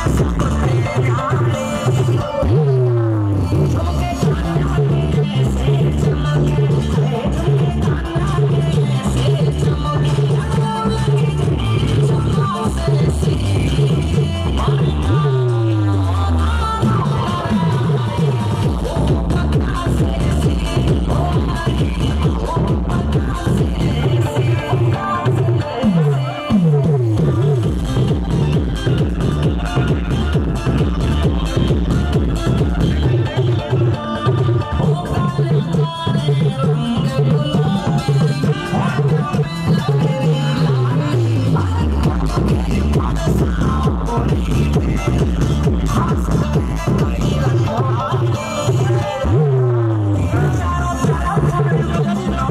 Side, Thank you.